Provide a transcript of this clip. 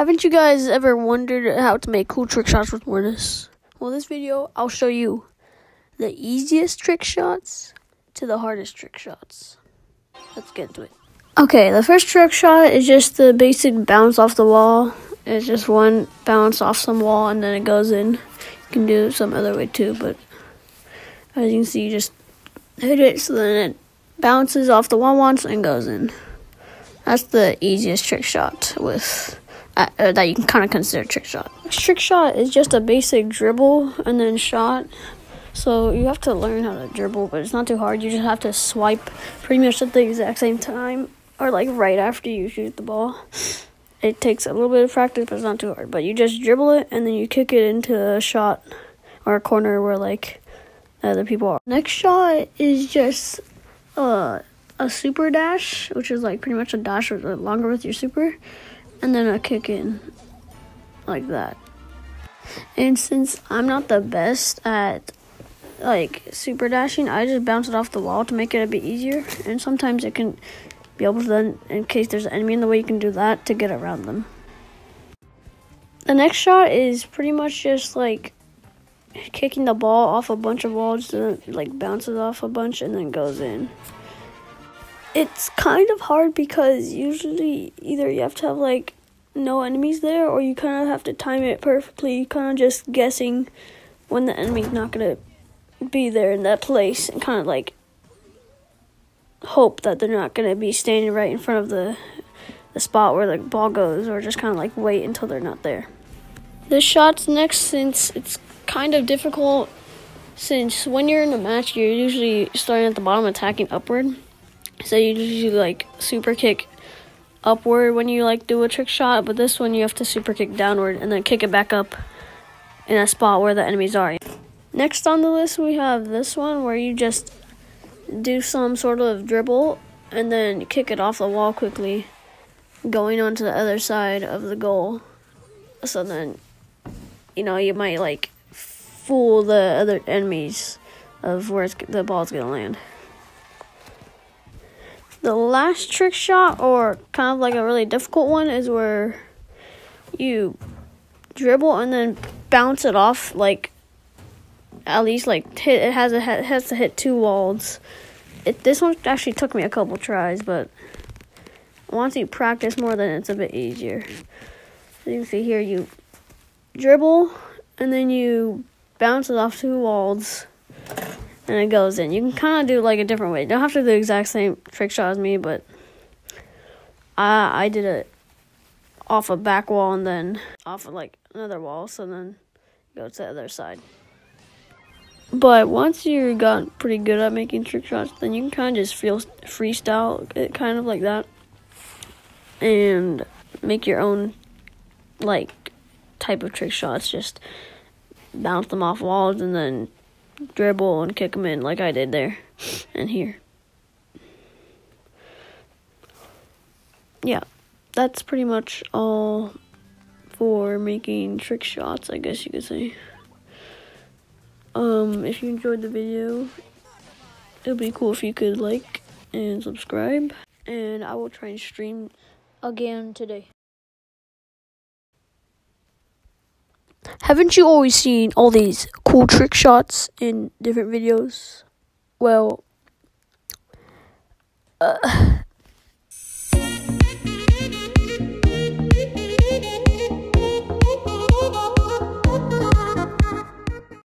Haven't you guys ever wondered how to make cool trick shots with Mortis? Well, this video, I'll show you the easiest trick shots to the hardest trick shots. Let's get into it. Okay, the first trick shot is just the basic bounce off the wall. It's just one bounce off some wall and then it goes in. You can do it some other way too, but as you can see, you just hit it so then it bounces off the wall once and goes in. That's the easiest trick shot with uh, uh, that you can kind of consider trick shot. Trick shot is just a basic dribble and then shot. So you have to learn how to dribble, but it's not too hard. You just have to swipe pretty much at the exact same time or like right after you shoot the ball. It takes a little bit of practice, but it's not too hard. But you just dribble it and then you kick it into a shot or a corner where like other people are. Next shot is just uh a super dash, which is like pretty much a dash with longer with your super, and then a kick in like that. And since I'm not the best at like super dashing, I just bounce it off the wall to make it a bit easier. And sometimes it can be able to then, in case there's an enemy in the way, you can do that to get around them. The next shot is pretty much just like kicking the ball off a bunch of walls, and like bounces off a bunch and then goes in it's kind of hard because usually either you have to have like no enemies there or you kind of have to time it perfectly You kind of just guessing when the enemy's not going to be there in that place and kind of like hope that they're not going to be standing right in front of the the spot where the ball goes or just kind of like wait until they're not there. The shot's next since it's kind of difficult since when you're in a match you're usually starting at the bottom attacking upward so you usually like super kick upward when you like do a trick shot, but this one you have to super kick downward and then kick it back up in a spot where the enemies are. Next on the list we have this one where you just do some sort of dribble and then kick it off the wall quickly, going onto the other side of the goal. So then, you know, you might like fool the other enemies of where the ball's gonna land. The last trick shot, or kind of like a really difficult one, is where you dribble and then bounce it off like at least like hit it has a it has to hit two walls. It this one actually took me a couple tries, but once you practice more, then it's a bit easier. So you can see here, you dribble and then you bounce it off two walls and it goes in. You can kind of do like a different way. You don't have to do the exact same trick shot as me, but I I did it off a back wall and then off of like another wall, so then go to the other side. But once you're got pretty good at making trick shots, then you can kind of just feel freestyle it kind of like that, and make your own like type of trick shots. Just bounce them off walls and then dribble and kick them in like I did there and here. Yeah, that's pretty much all for making trick shots, I guess you could say. Um, if you enjoyed the video, it would be cool if you could like and subscribe. And I will try and stream again today. Haven't you always seen all these cool trick shots in different videos? Well, uh,